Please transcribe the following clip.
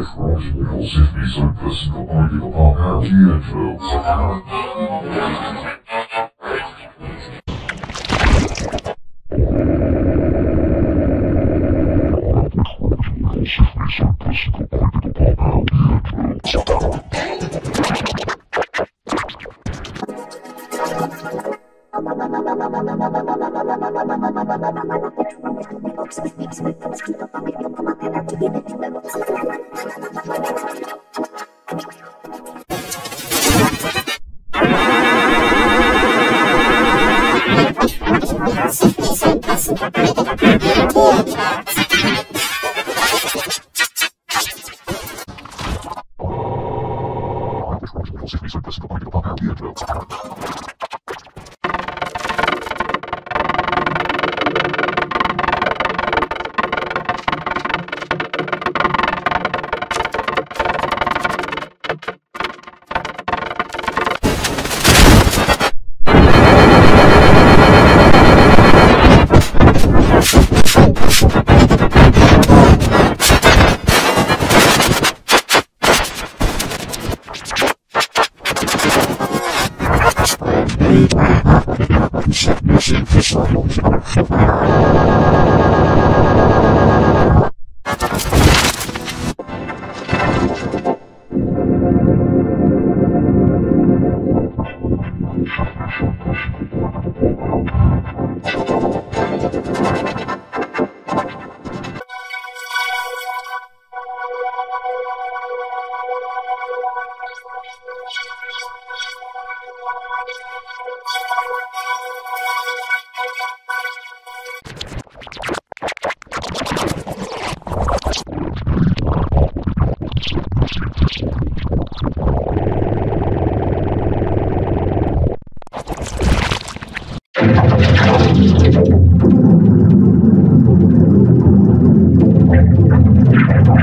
If multiple cities are present upon the Apparently it Research, this is the point of Submission official held on February.